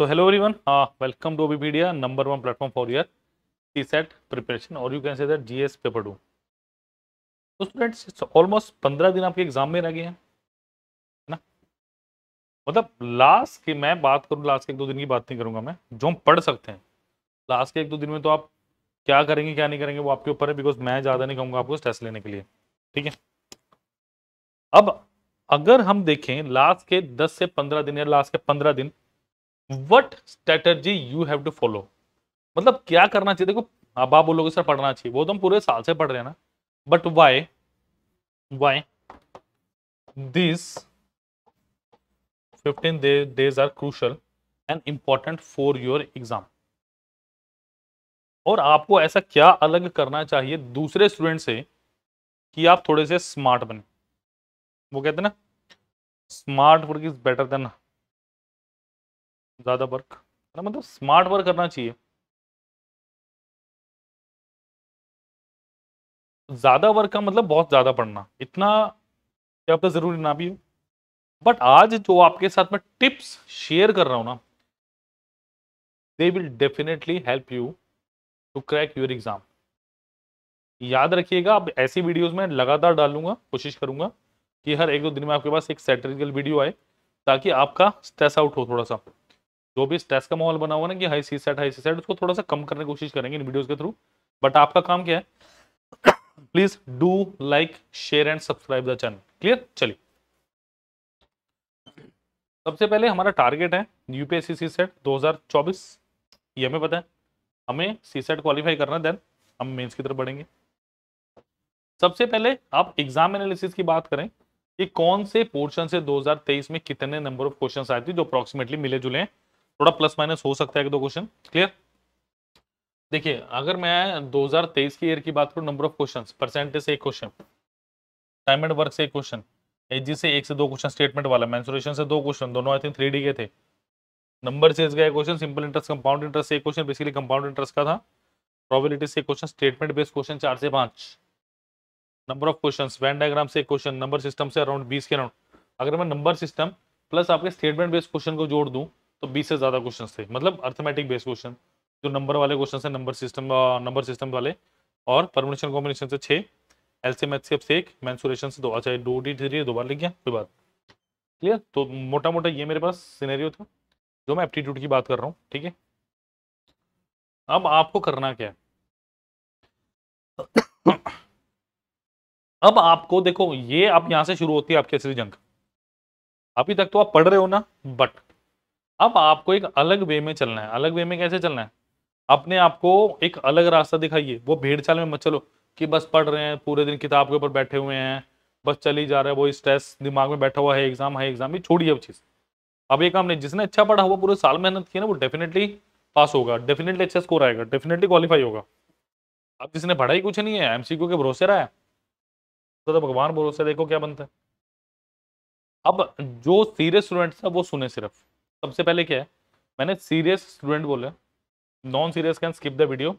So hello everyone, uh, welcome to Obipedia, number one platform for your CSAT preparation or you can say that GS paper 2. तो students almost पंद्रह दिन आपके exam में रह गए हैं है ना? मतलब लास्ट की मैं बात करूँ लास्ट के एक दो दिन की बात नहीं करूँगा मैं जो हम पढ़ सकते हैं। लास्ट के एक दो दिन में तो आप क्या करेंगे क्या नहीं करेंगे वो आपके ऊपर है बिकॉज़ मैं ज़्यादा नहीं कहूँगा आपको स्ट्रेस लेने के लिए ठीक है? अब अगर हम देखें लास्ट के 10 से 15 दिन या लास्ट के 15 दिन what strategy you have to follow मतलब क्या करना चाहिए? देखो अब आप बोलोगे सर पढ़ना चाहिए। वो तो हम पूरे साल से पढ़ रहे हैं ना। But why why this 15 days are crucial and important for your exam और आपको ऐसा क्या अलग करना चाहिए दूसरे स्टूडेंट से कि आप थोड़े से स्मार्ट बने? वो कहते हैं ना smart work is better than ज़्यादा वर्क ना? मतलब स्मार्ट वर्क करना चाहिए। ज़्यादा वर्क का मतलब बहुत ज़्यादा पढ़ना, इतना आपका ज़रूरी ना भी हो। बट आज जो आपके साथ में टिप्स शेयर कर रहा हूँ ना they will definitely help you to crack your exam याद रखिएगा, अब ऐसी वीडियोस में लगातार डालूँगा, कोशिश करूँगा कि हर एक दो दिन में आपके पास एक सेटेरिकल वीडियो आए, ताकि आपका स्ट्रेस आउट हो थोड़ा सा। जो भी स्ट्रेस का माहौल बना हुआ ना कि high C set high C set उसको थोड़ा सा कम करने की कोशिश करेंगे इन वीडियोस के थ्रू बट आपका काम क्या है? Please do like share and subscribe the channel clear चलिए। सबसे पहले हमारा टारगेट है यूपीएससी सी सेट 2024 ये हमें पता है। हमें सी सेट क्वालिफाई करना देन हम मेंस की तरफ़ बढ़ेंगे। सबसे पहले आप एग्ज़ाम एनालिसिस की बात करें कि कौन से पोर्शन से 2023 में कितने नंबर ऑफ़ क्वेश्चन आए थे जो अप्रोक्सीमेटली मिले जुले हैं। थोड़ा प्लस माइनस हो सकता है एक दो क्वेश्चन क्लियर देखिए, अगर मैं 2023 की ईयर की बात करूँ नंबर ऑफ़ क्वेश्चंस परसेंटेज से एक क्वेश्चन टाइम एंड वर्क से एक क्वेश्चन एजी से एक से दो क्वेश्चन स्टेटमेंट वाला मेंसुरेशन से दो क्वेश्चन दोनों आई थिंक थ्री डी के थे। नंबर से गया question simple interest compound interest से एक क्वेश्चन बेसिकली कंपाउंड इंटरेस्ट का था। प्रोबेबिलिटी से क्वेश्चन स्टेटमेंट बेस्ड क्वेश्चन चार से पाँच। Number of question venn diagram से क्वेश्चन नंबर सिस्टम से अराउंड बीस के अराउंड अगर मैं नंबर सिस्टम प्लस आपके स्टेटमेंट बेस्ड क्वेश्चन को जोड़ दूँ तो बीस से ज़्यादा क्वेश्चन थे। मतलब अर्थमेटिक बेस्ड क्वेश्चन जो नंबर वाले क्वेश्चन है नंबर सिस्टम नंबर सिस्टम वाले, और परमिनेशन कॉम्बिनेशन से छः एलसीएम एचसीएफ से एक मैंसुरेशन से दो। अच्छा दो डी थ्री दो बार लिख गया, कोई बात क्लियर तो मोटा मोटा ये मेरे पास सिनेरियो था, जो मैं एप्टीट्यूड की बात कर रहा हूँ, ठीक है? अब आपको करना क्या है? अब आपको देखो, ये आप यहाँ से शुरू होती है आपकी असली जंग अभी तक तो आप पढ़ रहे हो ना बट अब आपको एक अलग वे में चलना है। अलग वे में कैसे चलना है? अपने आप को एक अलग रास्ता दिखाइए। वो भेड़ चाल में मत चलो कि बस पढ़ रहे हैं पूरे दिन किताब के ऊपर बैठे हुए हैं बस चली जा रहा है वो स्ट्रेस दिमाग में बैठा हुआ है एग्ज़ाम है एग्ज़ाम भी छोड़िए अब चीज़। अब ये काम नहीं जिसने अच्छा पढ़ा हुआ पूरे साल मेहनत की ना वो डेफिनेटली पास होगा डेफिनेटली अच्छा स्कोर आएगा डेफिनेटली क्वालिफाई होगा। अब जिसने पढ़ाई कुछ नहीं है एमसीक्यू के भरोसे रहा है तो, तो भगवान भरोसे देखो क्या बनता है। अब जो सीरियस स्टूडेंट्स है वो सुने सिर्फ़। सबसे पहले क्या है, मैंने सीरियस स्टूडेंट बोले non serious can skip the video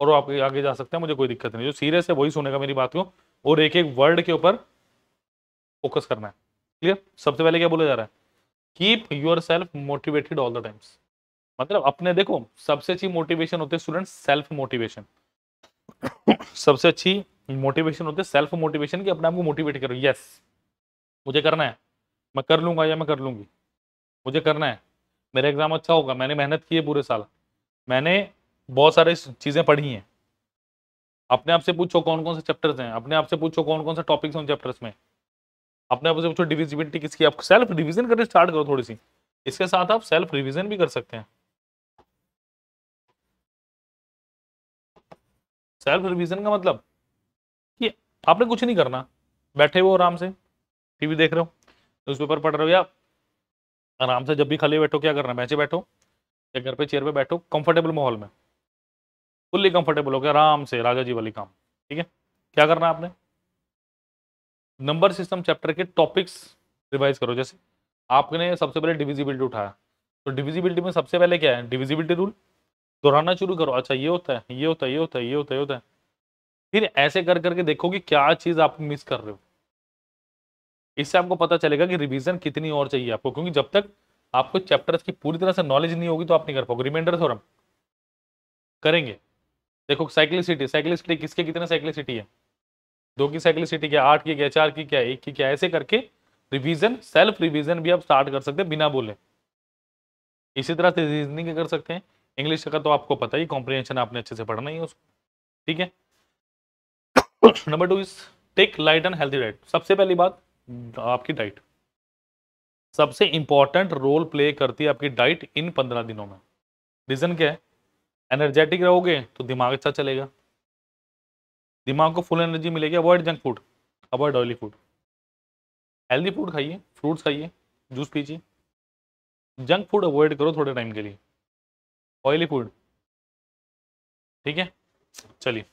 और वो आपके आगे जा सकते हैं, मुझे कोई दिक्कत नहीं। जो सीरियस है, वही सुनेगा मेरी बात को और एक एक वर्ड के ऊपर फोकस करना है। क्लियर सबसे पहले क्या बोला जा रहा है? Keep your self motivated all the times मतलब अपने देखो, सबसे अच्छी मोटिवेशन होती है स्टूडेंट सेल्फ मोटिवेशन सबसे अच्छी मोटिवेशन होती सेल्फ मोटिवेशन कि अपने आप को मोटिवेट करो। यस मुझे करना है। मैं कर लूँगा या मैं कर लूँगी। मुझे करना है। मेरा एग्ज़ाम अच्छा होगा। मैंने मेहनत की है पूरे साल। मैंने बहुत सारे चीज़ें पढ़ी हैं। अपने आप से पूछो कौन कौन से चैप्टर्स हैं। अपने आप से पूछो कौन कौन से टॉपिक्स हैं उन चैप्टर्स में। अपने आप से पूछो डिविजिबिलिटी किसकी आप सेल्फ रिविजन करने स्टार्ट करो थोड़ी सी इसके साथ आप सेल्फ रिविजन भी कर सकते हैं। सेल्फ रिविजन का मतलब कि आपने कुछ नहीं करना। बैठे हो आराम से। टीवी देख रहे हो। न्यूज़पेपर पढ़ रहे हो या आराम से जब भी खाली बैठो क्या करना बैठे बैठो, या घर पे चेयर पे बैठो कंफर्टेबल माहौल में। फुल्ली कंफर्टेबल हो गया आराम से राजा जी वाली काम, ठीक है? क्या करना आपने? नंबर सिस्टम चैप्टर के टॉपिक्स रिवाइज करो, जैसे आपने सबसे पहले डिविजिबिलिटी उठाया। तो डिविजिबिलिटी में सबसे पहले क्या है? डिविजिबिलिटी रूल दोहराना शुरू करो। अच्छा ये होता है, ये होता है, ये होता है, ये होता है, ये होता है। फिर ऐसे कर करके देखो कि क्या चीज़ आप मिस कर रहे हो। इससे आपको पता चलेगा कि रिवीजन कितनी और चाहिए आपको, क्योंकि जब तक आपको चैप्टर्स की पूरी तरह से नॉलेज नहीं होगी तो आप नहीं कर पाओगे। रिमाइंडर थोड़ा करेंगे। देखो साइक्लिसिटी साइक्लिसिटी किसके, कितने साइक्लिसिटी है? दो की साइक्लिसिटी क्या, आठ की क्या, चार की क्या, एक की क्या, ऐसे करके रिवीजन सेल्फ रिवीजन भी आप स्टार्ट कर सकते हैं बिना बोले। इसी तरह से रीजनिंग कर सकते हैं। इंग्लिश का तो आपको पता ही कॉम्प्रिहेंशन आपने अच्छे से पढ़ना ही है उसको। ठीक है? Number two is take light and healthy diet सबसे पहली बात आपकी डाइट। सबसे इंपॉर्टेंट रोल प्ले करती है आपकी डाइट इन पंद्रह दिनों में। रीजन क्या है? एनर्जेटिक रहोगे तो दिमाग अच्छा चलेगा। दिमाग को फुल एनर्जी मिलेगी। Avoid junk food avoid oily food healthy food खाइए फ्रूट्स खाइए जूस पीजिए। जंक फ़ूड अवॉइड करो थोड़े टाइम के लिए। ऑयली फ़ूड ठीक है? चलिए।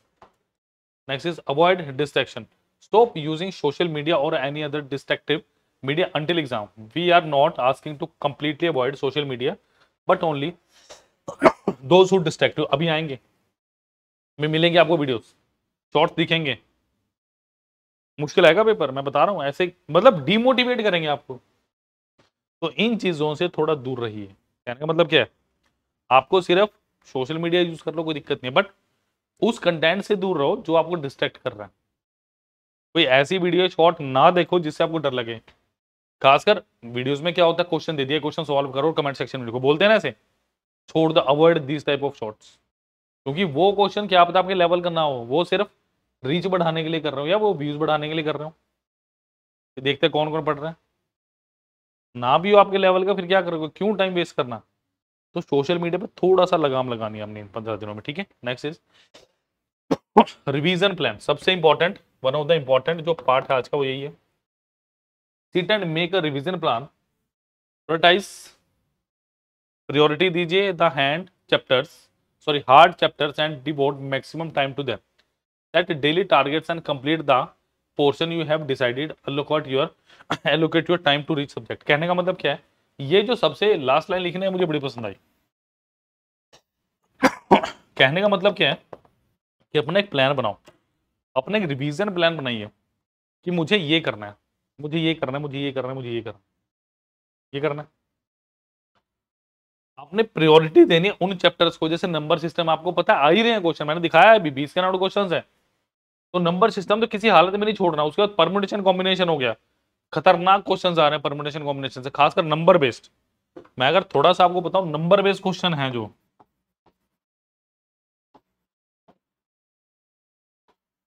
Next is avoid distraction stop using social media और any other destructive media until exam we are not asking to completely avoid social media but only those who distractive अभी आएँगे। मैं मिलेंगे आपको वीडियोस शॉर्ट्स दिखेंगे। मुश्किल आएगा पेपर मैं बता रहा हूँ, ऐसे मतलब डिमोटिवेट करेंगे आपको। तो इन चीज़ों से थोड़ा दूर रहिए। कहने का मतलब क्या है? आपको सिर्फ़ सोशल मीडिया यूज़ कर लो, कोई दिक्कत नहीं है बट उस कंटेंट से दूर रहो जो आपको डिस्ट्रैक्ट कर रहा है। कोई ऐसी वीडियो शॉर्ट ना देखो जिससे आपको डर लगे। खासकर वीडियोस में क्या होता है क्वेश्चन दे दिया क्वेश्चन सॉल्व करो कमेंट सेक्शन में लिखो। बोलते हैं ना ऐसे, छोड़ दो avoid this type of shorts क्योंकि वो क्वेश्चन क्या पता आपके लेवल का ना हो, वो सिर्फ़ रीच बढ़ाने के लिए कर रहे हो या वो व्यूज़ बढ़ाने के लिए कर रहे हो। देखते कौन कौन पढ़ रहे हैं। ना भी हो आपके लेवल का, फिर क्या करोगे? क्यों टाइम वेस्ट करना? तो सोशल मीडिया पर थोड़ा सा लगाम लगानी है हमने इन पंद्रह दिनों में, ठीक है? नेक्स्ट इज़ रिवीजन प्लान सबसे important one of the important जो पार्ट है आज का वो यही है। Sit and make a revision plan prioritise priority दीजिए the hand chapters sorry hard chapters and devote maximum time to them that daily targets and complete the portion you have decided allocate your allocate your time to reach subject कहने का मतलब क्या है? ये जो सबसे last line लिखने है मुझे बड़ी पसंद आई। कहने का मतलब क्या है? कि अपना एक प्लान बनाओ। अपना एक रिवीजन प्लान बनाइए कि मुझे ये करना है, मुझे ये करना है, मुझे ये करना है, मुझे ये करना ये करना है। आपने प्रायोरिटी देनी है उन चैप्टर्स को, जैसे नंबर सिस्टम आपको पता आ ही रहे हैं क्वेश्चन मैंने दिखाया अभी बीस के नाउट क्वेश्चन है। तो नंबर सिस्टम तो किसी हालत में नहीं छोड़ना उसके बाद परमुटेशन कॉम्बिनेशन हो गया। खतरनाक क्वेश्चन आ रहे हैं परमुटेशन कॉम्बिनेशन से, खासकर नंबर बेस्ड मैं अगर थोड़ा सा आपको बताऊँ नंबर बेस्ड क्वेश्चन है जो।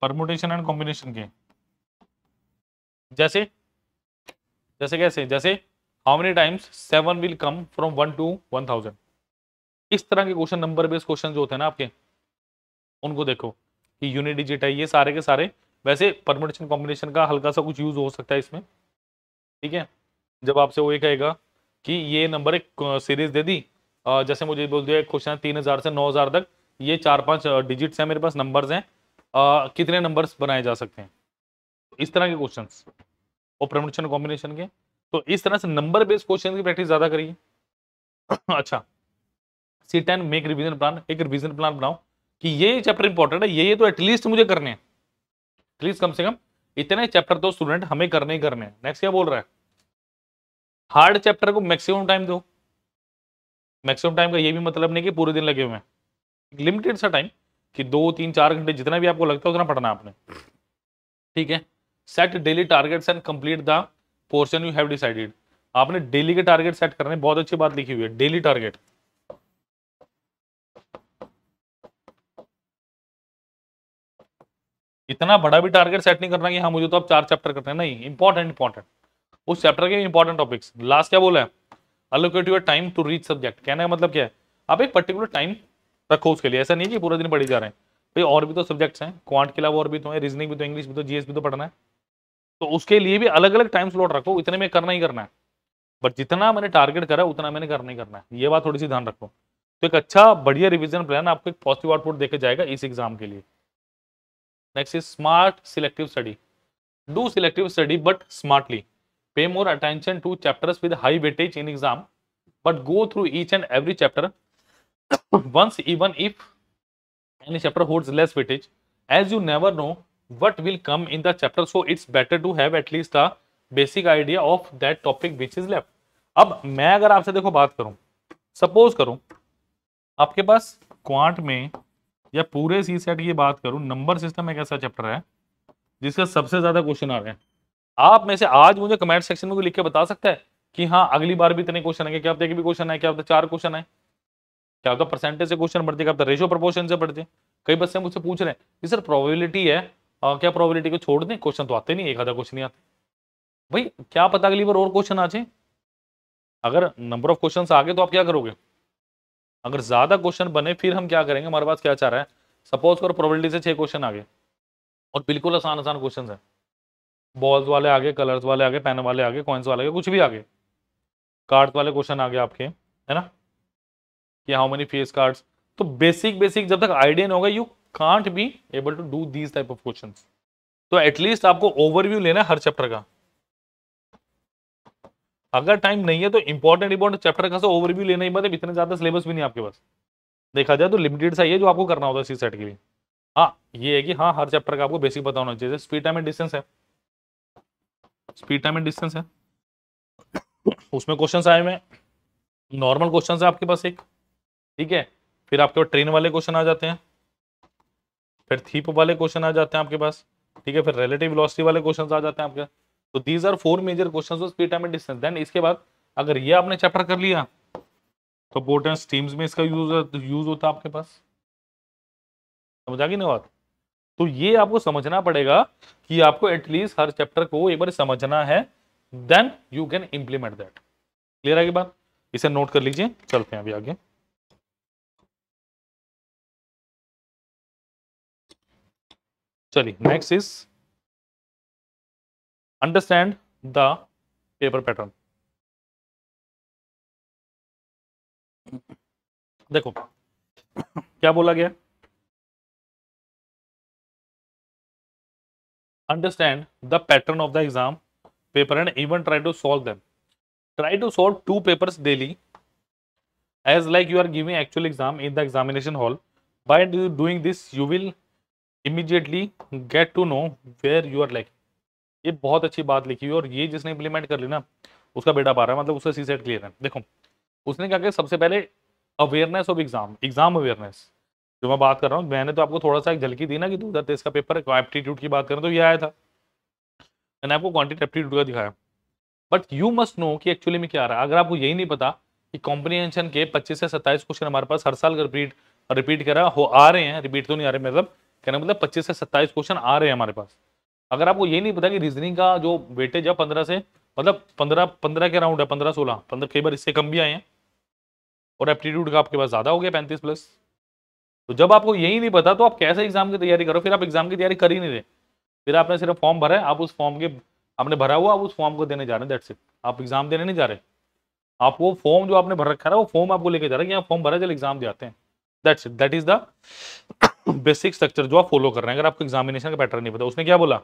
परमुटेशन एंड कॉम्बिनेशन के। जैसे जैसे कैसे, जैसे how many times seven will come from one to one thousand इस तरह के क्वेश्चन नंबर बेस्ड क्वेश्चन जो होते हैं ना आपके, उनको देखो कि यूनिट डिजिट है, ये सारे के सारे। वैसे परमुटेशन कॉम्बिनेशन का हल्का सा कुछ यूज़ हो सकता है इसमें। ठीक है? जब आपसे वो ये कहेगा कि ये नंबर एक सीरीज़ दे दी जैसे मुझे बोल दिया क्वेश्चन तीन हज़ार से नौ हज़ार तक, ये चार पाँच डिजिट्स हैं मेरे पास नंबर्स हैं। कितने नंबर्स बनाए जा सकते हैं? इस तरह के क्वेश्चन और प्रमोशन कॉम्बिनेशन के? तो इस तरह से नंबर बेस्ड क्वेश्चन की प्रैक्टिस ज़्यादा करिए। अच्छा। C ten make revision plan एक रिविजन प्लान बनाओ कि ये चैप्टर इंपॉर्टेंट है ये ये तो एटलीस्ट मुझे करने हैं। एटलीस्ट कम से कम इतने चैप्टर तो स्टूडेंट हमें करने ही करने हैं। नेक्स्ट क्या बोल रहा है? हार्ड चैप्टर को मैक्सिमम टाइम दो। मैक्सिमम टाइम का ये भी मतलब नहीं कि पूरे दिन लगे हुए हैं। लिमिटेड सा टाइम कि दो, तीन, चार घंटे जितना भी आपको लगता है उतना पढ़ना आपने। ठीक है? Set daily targets and complete the portion you have decided आपने डेली के टारगेट सेट करने बहुत अच्छी बात लिखी हुई है डेली टारगेट इतना बड़ा भी टारगेट सेट नहीं करना कि हाँ मुझे तो अब चार चैप्टर करते हैं। नहीं इंपॉर्टेंट इंपॉर्टेंट उस चैप्टर के इंपॉर्टेंट टॉपिक्स लास्ट क्या बोला है? Allocate your time to each subject कहने का मतलब क्या है? आप एक पर्टिकुलर टाइम रखो उसके लिए। ऐसा नहीं कि पूरा दिन पढ़ी जा रहे हैं। भाई और भी तो सब्जेक्ट्स हैं। क्वांट के अलावा और भी तो है। रीजनिंग भी तो इंग्लिश भी तो जीएस भी तो पढ़ना है। तो उसके लिए भी अलग अलग टाइम स्लॉट रखो। इतने में करना ही करना है। बट जितना मैंने टारगेट करा उतना मैंने करना ही करना है। ये बात थोड़ी सी ध्यान रखो। तो एक अच्छा बढ़िया रिविजन प्लान आपको एक पॉजिटिव आउटपुट देके जाएगा इस एग्ज़ाम के लिए। Next is smart selective study. Do selective study but smartly. Pay more attention to chapters with high weightage in exam, but go through each and every chapter once even if any chapter holds less weightage, as you never know what will come in the chapter. So it's better to have at least a basic idea of that topic which is left. अब मैं अगर आपसे देखो बात करूँ suppose करूँ आपके पास quant में या पूरे सी सेट की बात करूँ नंबर सिस्टम एक ऐसा चैप्टर है जिसका सबसे ज़्यादा क्वेश्चन आ रहे हैं आप में से आज मुझे कमेंट सेक्शन में लिख के बता सकता है कि हाँ अगली बार भी इतने क्वेश्चन है क्या हफ़्ते के भी क्वेश्चन है क्या हफ़्ते चार क्वेश्चन है क्या होता परसेंटेज से क्वेश्चन बढ़ते क्या होता रेशियो प्रपोर्शन से बढ़ते कई बच्चे मुझसे पूछ रहे हैं सर प्रोबेबिलिटी है? आ, क्या प्रोबेबिलिटी को छोड़ दें? क्वेश्चन तो आते नहीं एक आधा क्वेश्चन नहीं आते भाई क्या पता अगली बार और क्वेश्चन आ जाए? अगर नंबर ऑफ़ क्वेश्चन आ गए तो आप क्या करोगे? अगर ज़्यादा क्वेश्चन बने फिर हम क्या करेंगे? हमारे पास क्या चाह रहा है? सपोज़ करो प्रोबेबिलिटी से छह क्वेश्चन आ गए। और बिल्कुल आसान आसान क्वेश्चन है। बॉल्स वाले आगे कलर्स वाले आगे पेन वाले आगे कॉइन्स वाले आगे कुछ भी आगे कार्ड वाले क्वेश्चन आ गए आपके है ना? कि हाउ मेनी फेस कार्ड्स तो बेसिक बेसिक जब तक आइडिया नहीं होगा you can't be able to do these type of question तो एटलीस्ट आपको ओवरव्यू लेना है हर चैप्टर का। अगर टाइम नहीं है तो इंपॉर्टेंट इंपॉर्टेंट चैप्टर का ओवरव्यू लेना ही मतलब इतने ज़्यादा सिलेबस भी नहीं आपके पास। देखा जाए तो लिमिटेड सा है जो आपको करना होता है सी सेट के लिए। हाँ ये है कि हाँ हर चैप्टर का आपको बेसिक पता होना चाहिए। स्पीड टाइम एंड डिस्टेंस है। स्पीड टाइम एंड डिस्टेंस है। उसमें क्वेश्चन आए हुए नॉर्मल क्वेश्चन है आपके पास एक। ठीक है? फिर आपके पास ट्रेन वाले क्वेश्चन आ जाते हैं। फिर थीप वाले क्वेश्चन आ जाते हैं आपके पास। ठीक है? फिर रिलेटिव वेलोसिटी वाले क्वेश्चन आ जाते हैं आपके। तो these are four major question speed time and distance then इसके बाद अगर ये आपने चैप्टर कर लिया तो पोर्टेंट स्ट्रीम्स में इसका यूज़ यूज़ होता है आपके पास। समझ आ गई ना बात? तो ये आपको समझना पड़ेगा कि आपको एटलीस्ट हर चैप्टर को एक बार समझना है। Then you can implement that clear आगे बात? इसे नोट कर लीजिए। चलते हैं अभी आगे। चलिए next is understand the paper pattern देखो, क्या बोला गया? Understand the pattern of the exam paper and even try to solve them try to solve two papers daily as like you are giving actual exam in the examination hall by doing this you will immediately get to know where you are like ये बहुत अच्छी बात लिखी हुई और ये जिसने implement कर ली ना, उसका बेटा पा रहा है मतलब उसका सी सेट क्लियर है। देखो, उसने क्या किया, सबसे पहले awareness of exam exam awareness जो मैं बात कर रहा हूँ, मैंने तो आपको थोड़ा सा एक झलकी दी ना कि दो हज़ार तेईस का पेपर एप्टीट्यूड की बात करें तो ये आया था। मैंने आपको क्वान्टिटी एप्टीट्यूड का दिखाया। बट यू मस्ट नो कि एक्चुअली में क्या आ रहा है। अगर आपको यही नहीं पता कि कॉम्प्रीहेंशन के 25 से 27 क्वेश्चन हमारे पास हर साल रिपीट रिपीट करा, हो आ रहे हैं रिपीट तो नहीं आ रहे मतलब कहना मतलब 25 से 27 क्वेश्चन आ रहे हैं हमारे पास। अगर आपको यही नहीं पता कि रीजनिंग का जो वेटेज है पंद्रह से मतलब पंद्रह पंद्रह के राउंड है, पंद्रह सोलह, पंद्रह कई बार इससे कम भी आए हैं। और एप्टीट्यूड का आपके पास ज़्यादा हो गया पैंतीस प्लस तो जब आपको यही नहीं पता तो आप कैसे एग्ज़ाम की तैयारी करो? फिर आप एग्ज़ाम की तैयारी कर ही नहीं रहे। फिर आपने सिर्फ़ फॉर्म भरा है, आप उस फॉर्म के, आपने भरा हुआ, आप उस फॉर्म को देने जा रहे हैं दैट्स इट आप एग्ज़ाम देने नहीं जा रहे। आप वो फॉर्म जो आपने भर रखा है, वो फॉर्म आपको लेके जा रहे हैं कि आप फॉर्म भरा, चल एग्ज़ाम जाते हैं। That's it that is the basic structure जो आप फॉलो कर रहे हैं। अगर आपको एग्जामिनेशन का पैटर्न नहीं पता, उसने क्या बोला?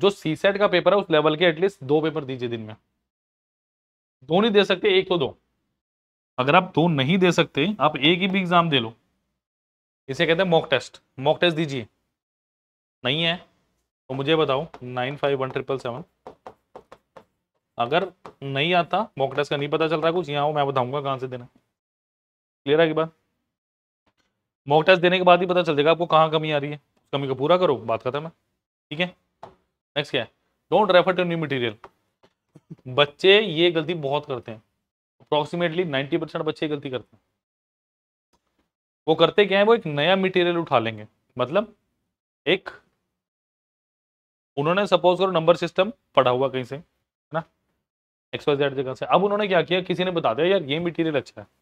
जो सी सेट का पेपर है, उस लेवल के एटलीस्ट दो पेपर दीजिए दिन में। दो नहीं दे सकते, एक तो दो। अगर आप दो नहीं दे सकते, आप एक ही भी एग्ज़ाम दे लो। इसे कहते हैं मॉक टेस्ट मॉक टेस्ट दीजिए। नहीं है तो मुझे बताओ nine five one triple seven अगर नहीं आता मॉक टेस्ट का नहीं पता चल रहा कुछ, यहाँ हो मैं बताऊँगा कहाँ से देना। क्लियर है बात? मॉक टेस्ट देने के बाद ही पता चल जाएगा आपको कहाँ कमी आ रही है। कमी को पूरा करो, बात खत्म है। ठीक है? नेक्स्ट क्या है? Don't refer to new material बच्चे ये गलती बहुत करते हैं। अप्रोक्सीमेटली नाइन्टी परसेंट बच्चे गलती करते हैं। वो करते क्या है? वो एक नया मटेरियल उठा लेंगे। मतलब एक उन्होंने सपोज़ करो नंबर सिस्टम पढ़ा हुआ कहीं से, है ना? एक्स वाई जेड जगह से। अब उन्होंने क्या किया? किसी ने बता दिया, यार, ये मटेरियल अच्छा है।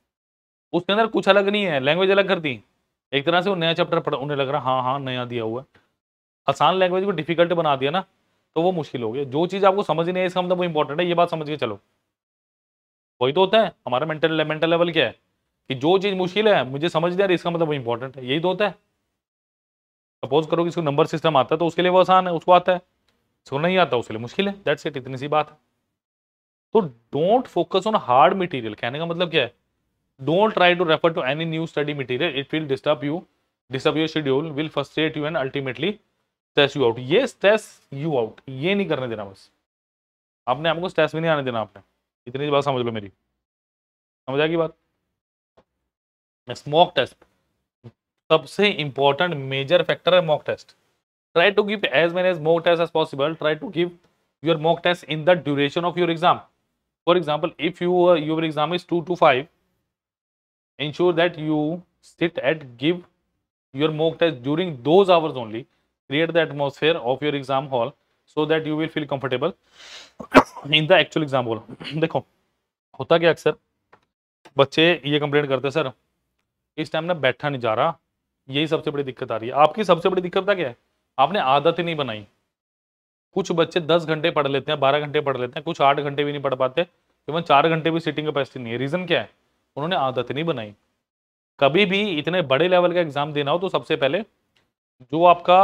उसके अंदर कुछ अलग नहीं है लैंग्वेज अलग कर दी। एक तरह से वो नया चैप्टर पढ़, उन्हें लग रहा हाँ हाँ नया दिया हुआ है। आसान लैंग्वेज को डिफ़िकल्ट बना दिया ना तो वो मुश्किल हो गया। जो चीज़ आपको समझ नहीं है इसका मतलब वो इंपॉर्टेंट है, ये बात समझ के चलो। वही तो होता है, हमारा मेंटल मेंटल लेवल क्या है? कि जो चीज़ मुश्किल है, मुझे समझ नहीं आ रही, इसका मतलब वो इंपॉर्टेंट है। यही तो होता है। सपोज़ करो कि इसको नंबर सिस्टम आता है तो उसके लिए वो आसान है, उसको आता है। इसको नहीं आता, उसके लिए मुश्किल है। दैट्स इट इतनी सी बात है। तो don't focus on hard material कहने का मतलब क्या है? Don't try to refer to any new study material it will disturb you disturb your schedule will frustrate you and ultimately stress you out ये स्ट्रेस यू आउट ये नहीं करने देना बस। आपने हमको स्ट्रेस भी नहीं आने देना आपने। इतनी बात समझ लो मेरी। समझ आएगी बात? स्मोक टेस्ट सबसे इंपॉर्टेंट मेजर फैक्टर है mock test try to give as many as mock test as possible try to give your mock test in the duration of your exam for example if you your exam is two two five ensure that you sit at, give your mock test during those hours only. Create the atmosphere of your exam hall so that you will feel comfortable in the actual exam hall. देखो, होता क्या अक्सर? बच्चे ये complaint करते sir, इस time ना बैठा नहीं जा रहा। यही सबसे बड़ी दिक्कत आ रही है। आपकी सबसे बड़ी दिक्कत क्या है? आपने आदत ही नहीं बनाई। कुछ बच्चे दस घंटे पढ़ लेते हैं, बारह घंटे पढ़ लेते हैं, कुछ आठ घंटे भी नहीं पढ़ पाते, इवन चार घंटे भी सीटिंग कैपेसिटी नहीं है। रीजन क्या है? उन्होंने आदत नहीं बनाई। कभी भी इतने बड़े लेवल का एग्ज़ाम देना हो तो सबसे पहले जो आपका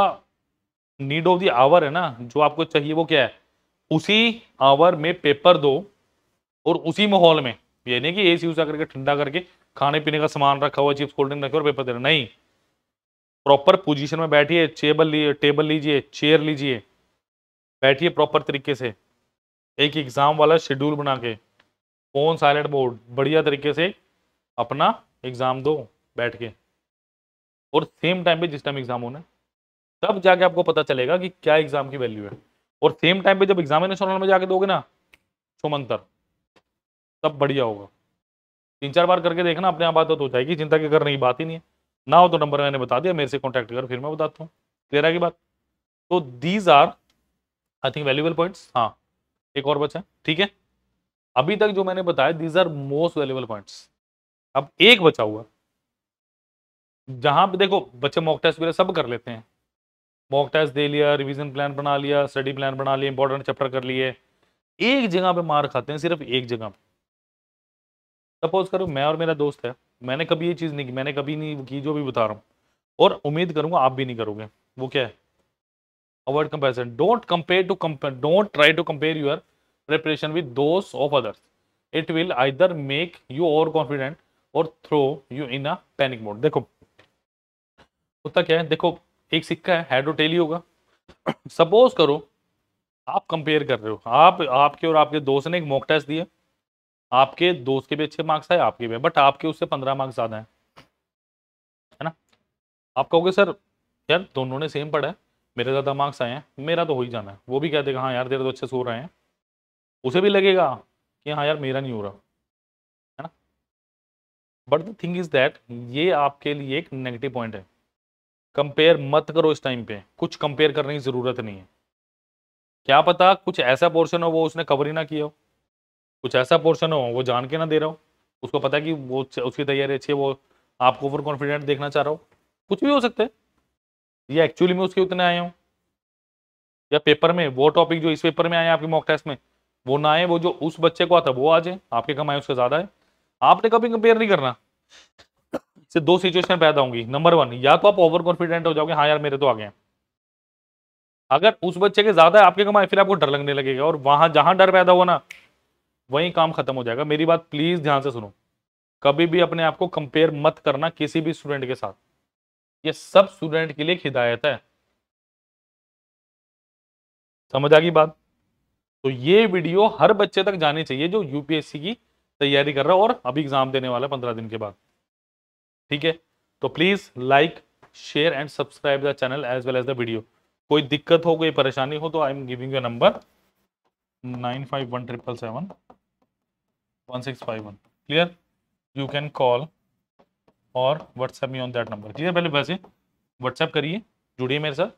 नीड ऑफ़ द आवर है ना, जो आपको चाहिए वो क्या है? उसी आवर में पेपर दो और उसी माहौल में। ये नहीं कि ए सी करके, ठंडा करके खाने पीने का सामान रखा हुआ चिप्स कोल्ड ड्रिंक रखे और पेपर दे रहे नहीं। प्रॉपर पोजीशन में बैठिए टेबल लिए टेबल लीजिए चेयर लीजिए। बैठिए प्रॉपर तरीके से। एक एग्ज़ाम वाला शेड्यूल बना के। फ़ोन साइलेंट बोर्ड बढ़िया तरीके से अपना एग्ज़ाम दो बैठ के। और सेम टाइम पे जिस टाइम एग्ज़ाम होना है, तब जाके आपको पता चलेगा कि क्या एग्ज़ाम की वैल्यू है। और सेम टाइम पे जब एग्जामिनेशन हॉल में जाके दोगे ना, सुमंतर, तब बढ़िया होगा। तीन चार बार करके देखना, अपने आप आदत हो जाएगी, चिंता की करने की बात ही नहीं है। ना हो तो नंबर मैंने बता दिया, मेरे से कॉन्टैक्ट कर, फिर मैं बताता हूँ। है की बात? तो these are I think valuable points हाँ एक और बचा ठीक है? अभी तक जो मैंने बताया these are most valuable points अब एक बचा हुआ। जहाँ पे देखो, बच्चे मॉक टेस्ट वगैरह सब कर लेते हैं। मॉक टेस्ट दे लिया रिवीजन प्लान बना लिया स्टडी प्लान बना लिया इंपॉर्टेंट चैप्टर कर लिए। एक जगह पे मार खाते हैं, सिर्फ़ एक जगह पे। सपोज़ करो, मैं और मेरा दोस्त है, मैंने कभी ये चीज़ नहीं की, मैंने कभी नहीं की, जो भी बता रहा हूँ। और उम्मीद करूँगा, आप भी नहीं करोगे। वो क्या है? Avoid comparison don't compare two don't try to compare your preparation with दोस्त of others it will either make you over confident और throw you in a panic mode देखो, होता क्या है? देखो, एक सिक्का है हेड और टेल ही होगा। सपोज़ करो, आप कंपेयर कर रहे हो। आप, आपके और आपके दोस्त ने एक मॉक टेस्ट दिया। आपके दोस्त के भी अच्छे मार्क्स आए, आपके भी बट आपके उससे पंद्रह मार्क्स ज़्यादा है। है ना? आप कहोगे, सर, यार, दोनों ने सेम पढ़ा है। मेरे ज़्यादा मार्क्स आए हैं, मेरा तो हो ही जाना है। वो भी कह देगा हाँ यार, तेरे तो अच्छे सो रहे हैं। उसे भी लगेगा कि हाँ यार, मेरा नहीं हो रहा। है but the thing is that ये आपके लिए एक नेगेटिव पॉइंट है। कंपेयर मत करो इस टाइम पे। कुछ कंपेयर करने की ज़रूरत नहीं है। क्या पता कुछ ऐसा पोर्शन हो, वो उसने कवर ही ना किया हो। कुछ ऐसा पोर्शन हो, वो जान के ना दे रहा हो। उसको पता है कि वो उसकी तैयारी अच्छी है, वो आपको ओवर कॉन्फिडेंट देखना चाह रहा हो। कुछ भी हो सकता है। ये एक्चुअली में उसके उतने आए हो। या पेपर में, वो टॉपिक जो इस पेपर में आए आपके मॉक टेस्ट में, वो ना आए, वो जो उस बच्चे को आता वो आ जाए आपके कमाए उससे ज़्यादा है। आपने कभी कंपेयर नहीं करना। से दो सिचुएशन पैदा होंगी। नंबर वन या तो आप ओवर कॉन्फिडेंट हो जाओगे हाँ यार, मेरे तो आ गए अगर उस बच्चे के ज़्यादा आपके कमाए फिर आपको डर लगने लगेगा और वहाँ जहाँ डर पैदा हुआ ना, वहीं काम खत्म हो जाएगा। मेरी बात प्लीज़ ध्यान से सुनो। कभी भी अपने आप को कंपेयर मत करना किसी भी स्टूडेंट के साथ। ये सब स्टूडेंट के लिए हिदायत है। समझ आ गई बात? तो ये वीडियो हर बच्चे तक जानी चाहिए जो यूपीएससी की तैयारी कर रहा है और अभी एग्ज़ाम देने वाला है पंद्रह दिन के बाद। ठीक है? तो please like share and subscribe the channel as well as the video कोई दिक्कत हो, कोई परेशानी हो तो I am giving you number nine five one triple seven one six five one clear you can call और WhatsApp me on that number ठीक है? पहले वैसे व्हाट्सएप करिए, जुड़िए मेरे साथ,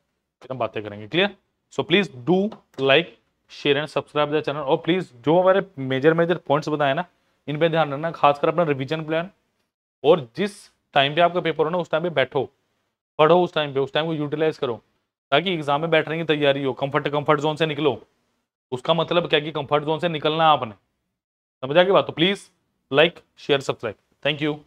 फिर हम बातें करेंगे। Clear so please do like share and subscribe the channel और प्लीज़ जो हमारे मेजर मेजर पॉइंट्स बताए ना इन पे ध्यान रखना, खासकर अपना रिविजन प्लान और जिस टाइम पे आपका पेपर हो ना, उस टाइम पे बैठो। पढ़ो उस टाइम पे, उस टाइम को यूटिलाइज करो। ताकि एग्ज़ाम में बैठने की तैयारी हो कंफर्ट कंफर्ट जोन से निकलो। उसका मतलब क्या कि कंफर्ट जोन से निकलना आपने। समझा की बात? तो please like share subscribe thank you